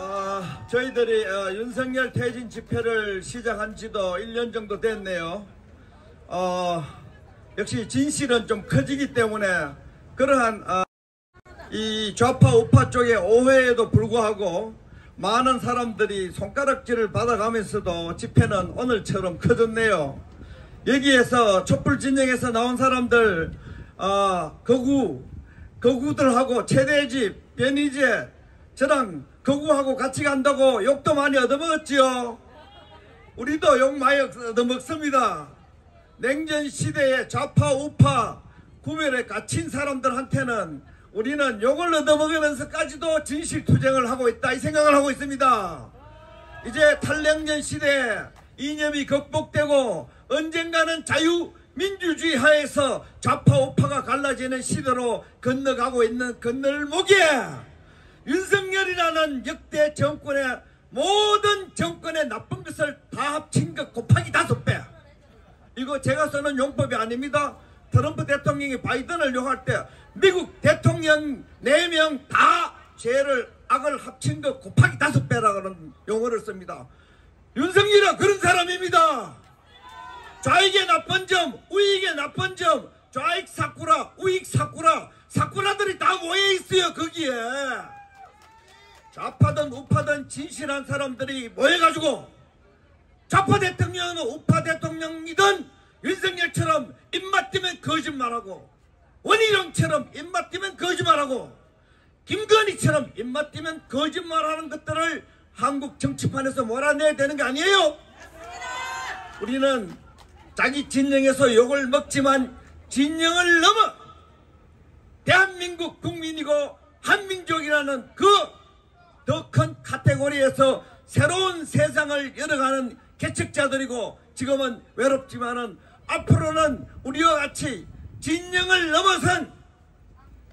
어, 저희들이 어, 윤석열 퇴진 집회를 시작한 지도 1년 정도 됐네요. 어, 역시 진실은 좀 커지기 때문에 그러한 어, 이 좌파 우파 쪽의 오해에도 불구하고 많은 사람들이 손가락질을 받아가면서도 집회는 오늘처럼 커졌네요. 여기에서 촛불 진영에서 나온 사람들 어, 거구 거구들하고 최대집 변희재 저랑 거구하고 같이 간다고 욕도 많이 얻어먹었지요. 우리도 욕 많이 얻어먹습니다. 냉전 시대에 좌파 우파 구별에 갇힌 사람들한테는 우리는 욕을 얻어먹으면서까지도 진실투쟁을 하고 있다 이 생각을 하고 있습니다. 이제 탈냉전 시대 이념이 극복되고 언젠가는 자유 민주주의 하에서 좌파 우파가 갈라지는 시대로 건너가고 있는 건널목에 윤석열이라는 역대 정권의 모든 정권의 나쁜 것을 다 합친 것 곱하기 다섯 배. 이거 제가 쓰는 용법이 아닙니다. 트럼프 대통령이 바이든을 욕할 때 미국 대통령 4명 다 죄를 악을 합친 것 곱하기 다섯 배라는 용어를 씁니다. 윤석열은 그런 사람입니다. 좌익의 나쁜 점, 우익의 나쁜 점, 좌익 사쿠라, 우익 사쿠라, 사쿠라들이 다 모여 있어요 거기에. 좌파든 우파든 진실한 사람들이 모여가지고 좌파 대통령은 우파 대통령이든 윤석열처럼 입맛 뜨면 거짓말하고 원희룡처럼 입맛 뜨면 거짓말하고 김건희처럼 입맛 뜨면 거짓말하는 것들을 한국 정치판에서 몰아내야 되는 게 아니에요. 우리는 자기 진영에서 욕을 먹지만 진영을 넘어 대한민국 국민이고 한민족이라는 그 더 큰 카테고리에서 새로운 세상을 열어가는 개척자들이고 지금은 외롭지만은 앞으로는 우리와 같이 진영을 넘어선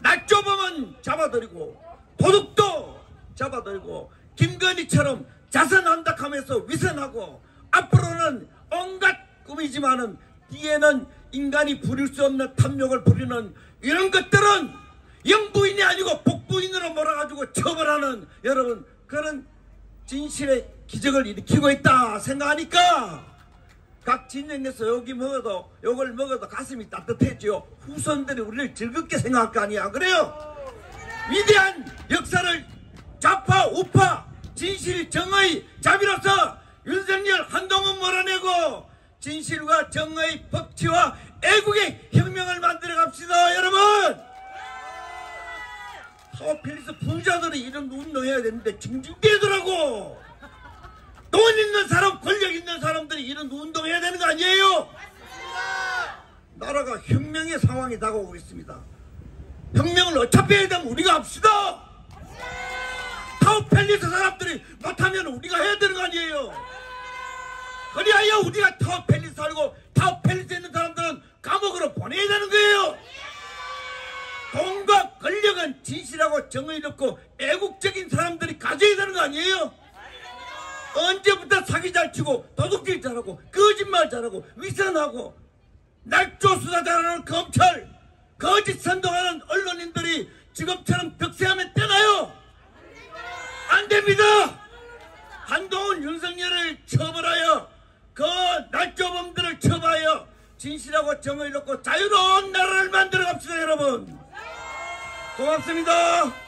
낙조범은 잡아들이고 도둑도 잡아들이고 김건희처럼 자선한다 하면서 위선하고 앞으로는 온갖 꿈이지만은 뒤에는 인간이 부릴 수 없는 탐욕을 부리는 이런 것들은 영부인이 아니고 복부인으로 몰아가지고 처벌하는 여러분 그런 진실의 기적을 일으키고 있다 생각하니까 각 진영에서 여기 먹어도 욕을 먹어도 가슴이 따뜻해지요. 후손들이 우리를 즐겁게 생각할 거 아니야. 그래요? 위대한 역사를 좌파 우파 진실 정의 자비로서 윤석열 한동훈 몰아내고 진실과 정의 법치와 애국의 혁명을 만들어 갑시다 여러분 타워팰리스 부자들이 이런 운동해야 되는데 징징대더라고. 돈 있는 사람 권력 있는 사람들이 이런 운동해야 되는 거 아니에요? 나라가 혁명의 상황이 다가오고 있습니다. 혁명을 어차피 해야 되면 우리가 합시다. 타워팰리스 사람들이 못하면 우리가 해야 되는 거 아니에요? 그리하여 우리가 타워팰리스 살고 타워팰리스에 있는 사람들은 감옥으로 보내야 되는 거예요 돈과 권력은 정의롭고 애국적인 사람들이 가져야 되는 거 아니에요? 언제부터 사기 잘 치고 도둑질 잘하고 거짓말 잘하고 위선하고 날조 수사 잘하는 검찰 거짓 선동하는 언론인들이 지금처럼 득세하면 되나요? 안 됩니다. 한동훈 윤석열을 처벌하여 그 날조범들을 처벌하여 진실하고 정의롭고 자유로운 나라를 만들어 갑시다 여러분. 고맙습니다.